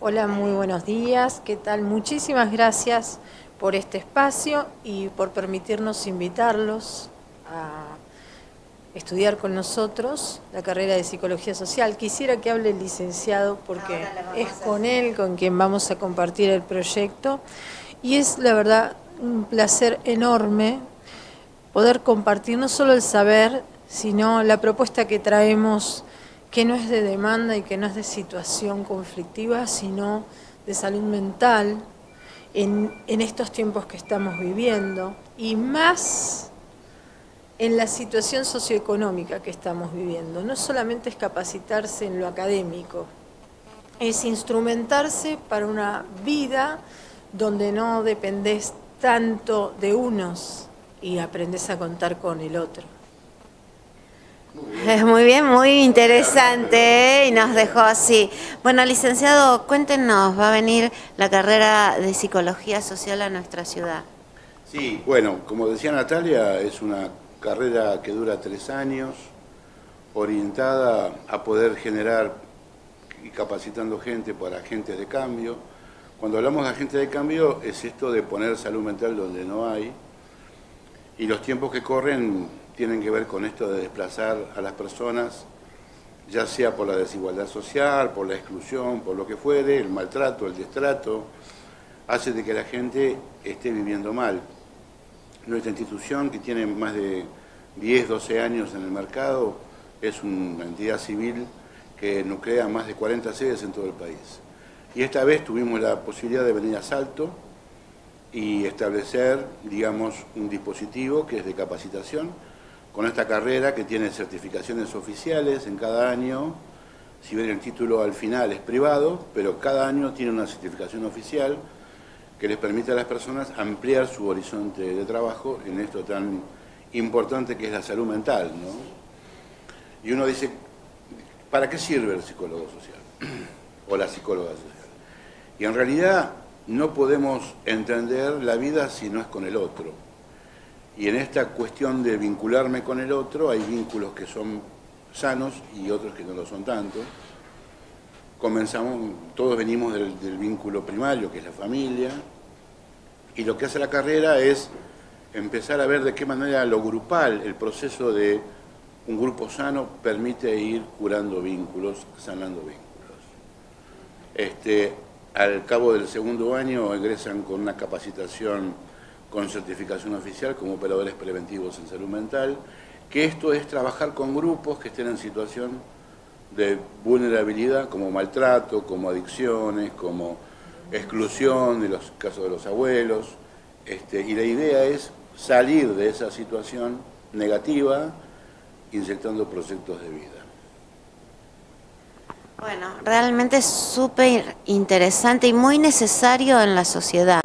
Hola, muy buenos días. ¿Qué tal? Muchísimas gracias por este espacio y por permitirnos invitarlos a estudiar con nosotros la carrera de Psicología Social. Quisiera que hable el licenciado porque es con él con quien vamos a compartir el proyecto y es la verdad un placer enorme poder compartir no solo el saber, sino la propuesta que traemos que no es de demanda y que no es de situación conflictiva, sino de salud mental en, estos tiempos que estamos viviendo y más en la situación socioeconómica que estamos viviendo. No solamente es capacitarse en lo académico, es instrumentarse para una vida donde no dependés tanto de unos y aprendes a contar con el otro. Muy bien, muy interesante ¿eh? y nos dejó así. Bueno, licenciado, cuéntenos, va a venir la carrera de psicología social a nuestra ciudad. Sí, bueno, como decía Natalia, es una carrera que dura tres años, orientada a poder generar y capacitando gente para agentes de cambio. Cuando hablamos de agentes de cambio es esto de poner salud mental donde no hay y los tiempos que corren tienen que ver con esto de desplazar a las personas, ya sea por la desigualdad social, por la exclusión, por lo que fuere, el maltrato, el destrato, hace de que la gente esté viviendo mal nuestra institución, que tiene más de 10, 12 años en el mercado, es una entidad civil que nuclea más de 40 sedes en todo el país. Y esta vez tuvimos la posibilidad de venir a Salto y establecer, digamos, un dispositivo que es de capacitación con esta carrera que tiene certificaciones oficiales en cada año. Si bien el título al final es privado, pero cada año tiene una certificación oficial que les permite a las personas ampliar su horizonte de trabajo en esto tan importante que es la salud mental. ¿no? Y uno dice, ¿para qué sirve el psicólogo social? o la psicóloga social. Y en realidad no podemos entender la vida si no es con el otro. Y en esta cuestión de vincularme con el otro hay vínculos que son sanos y otros que no lo son tanto comenzamos, todos venimos del, vínculo primario, que es la familia, y lo que hace la carrera es empezar a ver de qué manera lo grupal, el proceso de un grupo sano, permite ir curando vínculos, sanando vínculos. Este, al cabo del segundo año egresan con una capacitación con certificación oficial como operadores preventivos en salud mental, que esto es trabajar con grupos que estén en situación de vulnerabilidad como maltrato, como adicciones, como exclusión de los casos de los abuelos. Este, y la idea es salir de esa situación negativa inyectando proyectos de vida. Bueno, realmente es súper interesante y muy necesario en la sociedad.